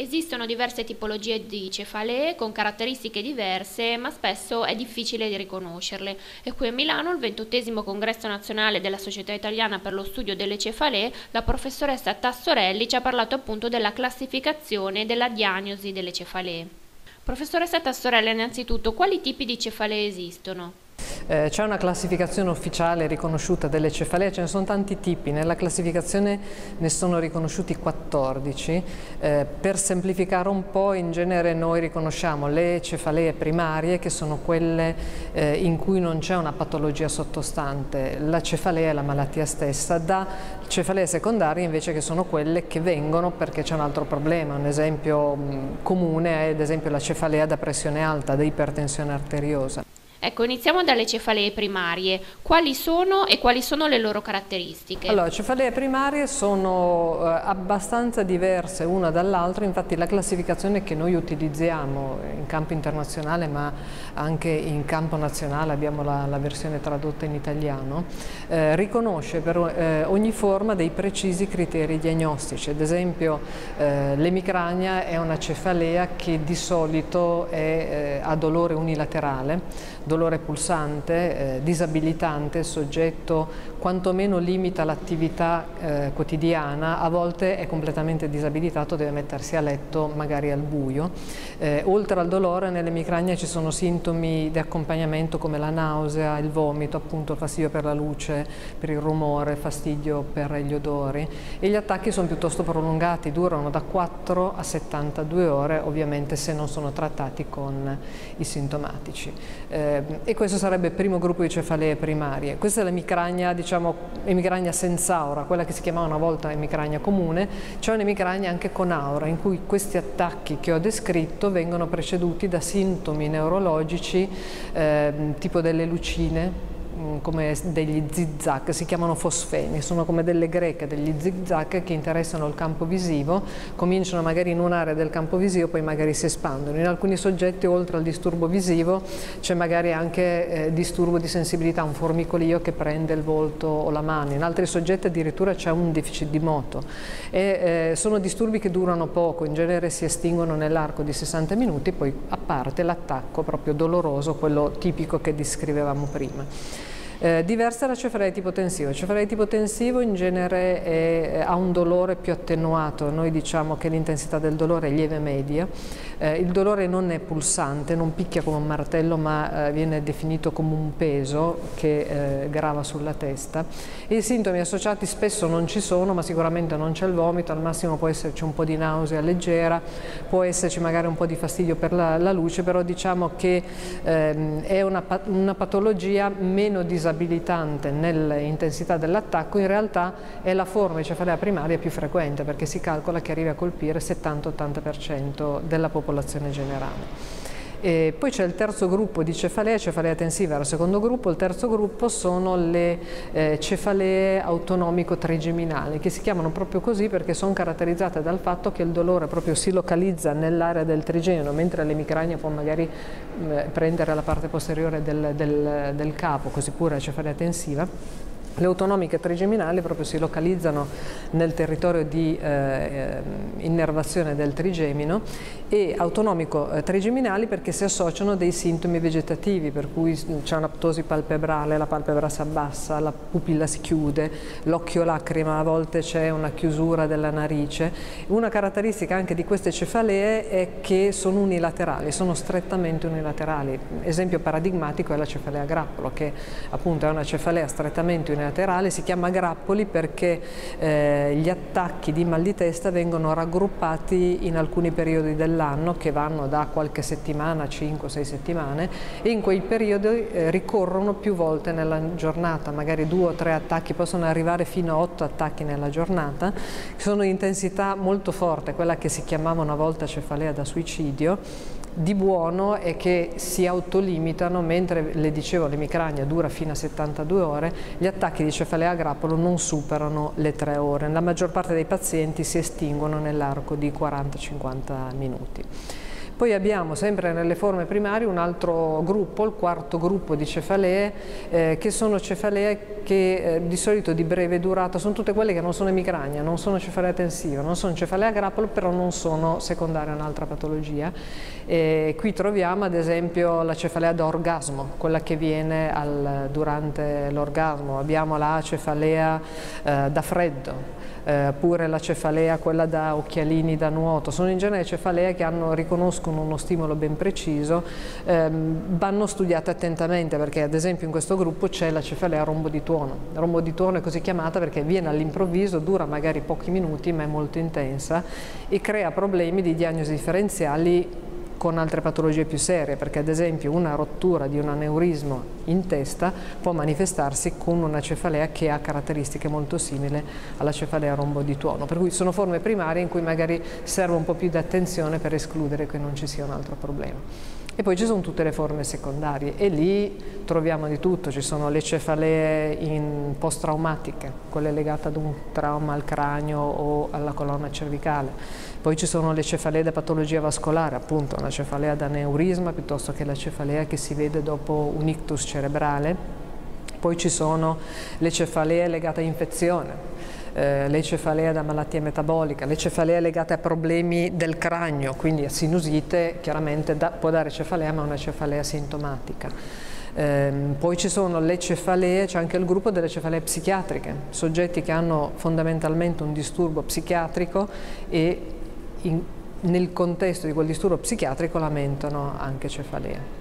Esistono diverse tipologie di cefalee con caratteristiche diverse, ma spesso è difficile di riconoscerle. E qui a Milano, il ventottesimo congresso nazionale della Società Italiana per lo studio delle cefalee, la professoressa Tassorelli ci ha parlato appunto della classificazione e della diagnosi delle cefalee. Professoressa Tassorelli, innanzitutto, quali tipi di cefalee esistono? Eh, c'è una classificazione ufficiale riconosciuta delle cefalee, ce ne sono tanti tipi, nella classificazione ne sono riconosciuti 14. Eh, per semplificare un po', in genere noi riconosciamo le cefalee primarie, che sono quelle eh, in cui non c'è una patologia sottostante, la cefalea è la malattia stessa, da cefalee secondarie invece che sono quelle che vengono perché c'è un altro problema, un esempio mh, comune è ad esempio la cefalea da pressione alta, da ipertensione arteriosa. Ecco, iniziamo dalle cefalee primarie. Quali sono e quali sono le loro caratteristiche? Allora, le cefalee primarie sono eh, abbastanza diverse una dall'altra, infatti la classificazione che noi utilizziamo in campo internazionale ma anche in campo nazionale, abbiamo la, la versione tradotta in italiano, eh, riconosce per eh, ogni forma dei precisi criteri diagnostici. Ad esempio eh, l'emicrania è una cefalea che di solito è, eh, ha dolore unilaterale, dolore pulsante, eh, disabilitante, il soggetto quantomeno limita l'attività eh, quotidiana, a volte è completamente disabilitato, deve mettersi a letto magari al buio. Eh, oltre al dolore nell'emicrania ci sono sintomi di accompagnamento come la nausea, il vomito, appunto fastidio per la luce, per il rumore, fastidio per gli odori e gli attacchi sono piuttosto prolungati, durano da 4 a 72 ore ovviamente se non sono trattati con i sintomatici. Eh, e questo sarebbe il primo gruppo di cefalee primarie. Questa è l'emicrania, diciamo, emicrania senza aura, quella che si chiamava una volta emicrania comune, c'è un'emicrania anche con aura, in cui questi attacchi che ho descritto vengono preceduti da sintomi neurologici eh, tipo delle lucine, come degli zigzag, si chiamano fosfeni, sono come delle greche, degli zigzag che interessano il campo visivo, cominciano magari in un'area del campo visivo, poi magari si espandono. In alcuni soggetti oltre al disturbo visivo c'è magari anche eh, disturbo di sensibilità, un formicolio che prende il volto o la mano, in altri soggetti addirittura c'è un deficit di moto. E, eh, sono disturbi che durano poco, in genere si estinguono nell'arco di 60 minuti, poi a parte l'attacco proprio doloroso, quello tipico che descrivevamo prima. Eh, diversa la cefalea tipo tensivo. Il cefalea tipo tensivo in genere è, ha un dolore più attenuato, noi diciamo che l'intensità del dolore è lieve media, eh, il dolore non è pulsante, non picchia come un martello ma eh, viene definito come un peso che eh, grava sulla testa. I sintomi associati spesso non ci sono ma sicuramente non c'è il vomito, al massimo può esserci un po' di nausea leggera, può esserci magari un po' di fastidio per la, la luce, però diciamo che ehm, è una, una patologia meno disabile disabilitante nell'intensità dell'attacco in realtà è la forma di cefalea primaria più frequente perché si calcola che arrivi a colpire 70-80% della popolazione generale. E poi c'è il terzo gruppo di cefalee, cefalea tensiva era il secondo gruppo, il terzo gruppo sono le eh, cefalee autonomico-trigeminali che si chiamano proprio così perché sono caratterizzate dal fatto che il dolore proprio si localizza nell'area del trigemino mentre l'emicrania può magari eh, prendere la parte posteriore del, del, del capo, così pure la cefalea tensiva le autonomiche trigeminali proprio si localizzano nel territorio di eh, eh, innervazione del trigemino e autonomico eh, trigeminali perché si associano dei sintomi vegetativi per cui c'è un'aptosi palpebrale, la palpebra si abbassa, la pupilla si chiude, l'occhio lacrima, a volte c'è una chiusura della narice. Una caratteristica anche di queste cefalee è che sono unilaterali, sono strettamente unilaterali. Esempio paradigmatico è la cefalea grappolo che appunto è una cefalea strettamente unilaterale unilaterale, si chiama grappoli perché eh, gli attacchi di mal di testa vengono raggruppati in alcuni periodi dell'anno che vanno da qualche settimana, 5-6 settimane e in quei periodi eh, ricorrono più volte nella giornata, magari due o tre attacchi, possono arrivare fino a otto attacchi nella giornata, sono di intensità molto forte, quella che si chiamava una volta cefalea da suicidio di buono è che si autolimitano, mentre le dicevo l'emicrania dura fino a 72 ore, gli attacchi di cefalea a grappolo non superano le 3 ore. La maggior parte dei pazienti si estinguono nell'arco di 40-50 minuti. Poi abbiamo sempre nelle forme primarie un altro gruppo, il quarto gruppo di cefalee, eh, che sono cefalee che eh, di solito di breve durata, sono tutte quelle che non sono emicrania, non sono cefalea tensiva, non sono cefalea a grappolo, però non sono secondarie a un'altra patologia. E qui troviamo ad esempio la cefalea da orgasmo, quella che viene al, durante l'orgasmo, abbiamo la cefalea eh, da freddo, eh, pure la cefalea, quella da occhialini da nuoto, sono in genere cefalee che hanno, riconoscono uno stimolo ben preciso, ehm, vanno studiate attentamente perché ad esempio in questo gruppo c'è la cefalea rombo di tuono, rombo di tuono è così chiamata perché viene all'improvviso, dura magari pochi minuti ma è molto intensa e crea problemi di diagnosi differenziali con altre patologie più serie, perché ad esempio una rottura di un aneurismo in testa può manifestarsi con una cefalea che ha caratteristiche molto simili alla cefalea rombo di tuono, per cui sono forme primarie in cui magari serve un po' più di attenzione per escludere che non ci sia un altro problema. E poi ci sono tutte le forme secondarie e lì troviamo di tutto, ci sono le cefalee post-traumatiche, quelle legate ad un trauma al cranio o alla colonna cervicale, poi ci sono le cefalee da patologia vascolare, appunto una cefalea da neurisma piuttosto che la cefalea che si vede dopo un ictus cerebrale, poi ci sono le cefalee legate a infezione, eh, le cefalee da malattia metabolica, le cefalee legate a problemi del cranio, quindi a sinusite, chiaramente da, può dare cefalea ma è una cefalea sintomatica. Eh, poi ci sono le cefalee, c'è anche il gruppo delle cefalee psichiatriche, soggetti che hanno fondamentalmente un disturbo psichiatrico e in, nel contesto di quel disturbo psichiatrico lamentano anche cefalee.